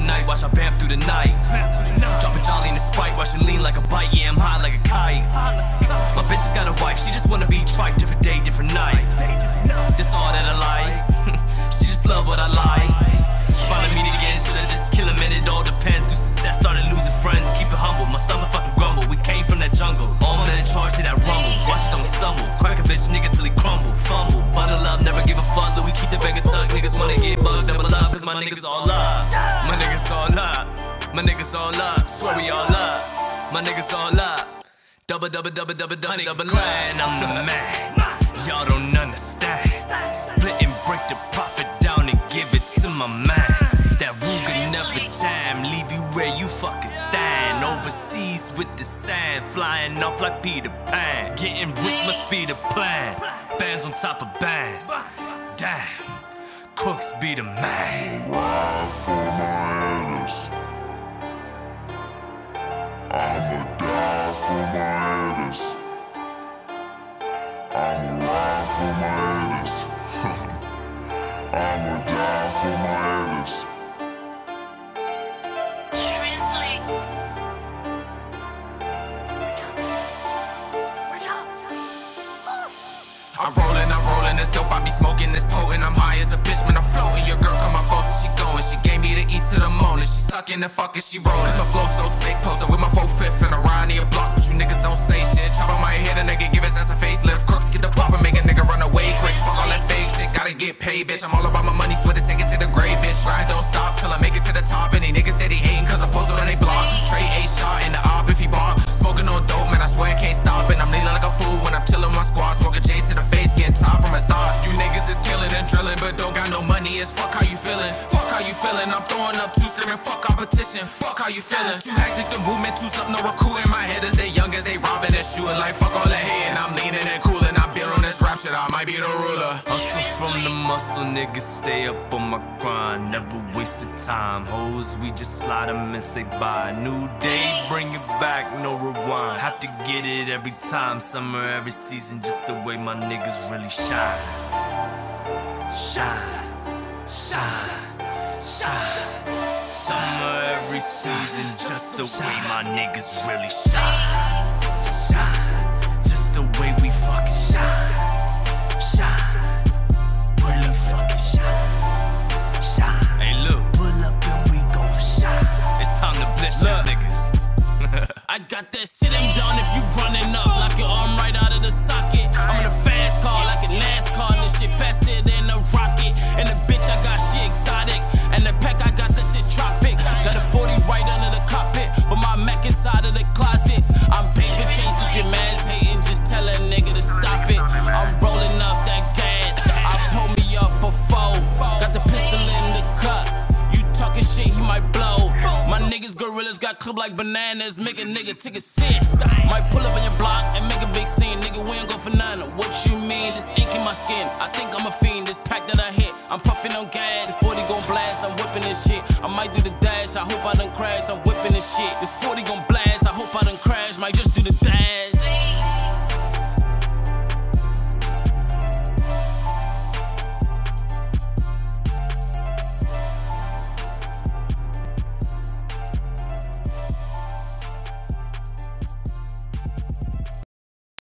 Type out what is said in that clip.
night, watch I vamp through the night. Drop a jolly in the sprite, watch me lean like a bite. Yeah, I'm high like a kite. My bitch has got a wife, she just wanna be trite. Different day, different night. This all that I like. my niggas all up. My niggas all up. My niggas all up. Swear we all up. My niggas all up. Double, double, double, double, double, double line. I'm the man. Y'all don't understand. Split and break the profit down and give it to my man. That Ruger never jam, leave you where you fucking stand. Overseas with the sand, flying off like Peter Pan. Getting rich must be the plan. Bands on top of bands. Damn, crooks be the man. ride for my haters. I'ma die for my haters. I'ma ride for my haters. I'ma die for my haters. Seriously? I'm rolling, I'm rolling this dope. I be smoking this potent. I'm high as a bitch, man. I'm floating. Your girl come my phone, so she going. She gave me the east to the morning. She sucking and fucking, she rolling. My flow so sick, posing with my full fifth and around the block. But you niggas don't say shit. Chop on my head, a nigga give his ass a facelift. Crooks get the pop and make a nigga run away quick. Fuck all that fake shit, gotta get paid, bitch. I'm all about my money, swear to take it to the grave, bitch. Ride don't stop till I make it to the top. Fuck. How you feeling. 2Hectic, the movement, too up, no recruiting. My head is they young as they robbing and shooting. Like fuck all that hating. I'm leaning and cooling. I build on this rap shit. I might be the ruler. Hustle from the muscle, niggas stay up on my grind. Never wasted time. Hoes, we just slide them and say bye. New day, bring it back, no rewind. Have to get it every time. Summer, every season, just the way my niggas really shine. Shine, shine, shine. Every season, just the way my niggas really shine. Shine, just the way we fucking shine. Shine, really fucking shine. Shine. Hey, look, pull up and we gon' shine. It's time to blitz these niggas. I got that sit him down if you running up. Paper chase if your man's hating. Just tell a nigga to stop it. I'm rolling up that gas. I pull me up before. Got the pistol in the cup. You talking shit, he might blow. My niggas gorillas got clip like bananas, make a nigga take a sip. Might pull up on your block and make a big scene, nigga. We ain't go for none. What you mean? This ink in my skin. I think I'm a fiend. This pack that I hit, I'm puffing on gas. This 40 gon' blast. I'm whipping this shit. I might do the dash. I hope I don't crash. I'm whipping this shit. This 40 gon' blast as